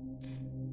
you